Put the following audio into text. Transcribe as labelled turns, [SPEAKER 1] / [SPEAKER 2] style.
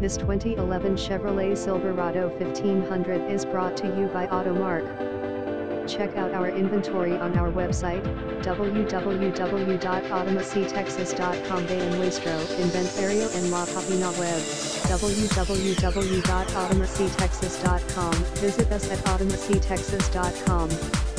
[SPEAKER 1] This 2011 Chevrolet Silverado 1500 is brought to you by Automerc. Check out our inventory on our website, www.automerctexas.com. Bay en Nuestro Inventario en la página web, www.automerctexas.com. Visit us at automerctexas.com.